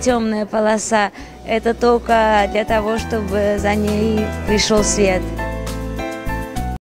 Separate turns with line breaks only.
темная полоса – это только для того, чтобы за ней пришел свет.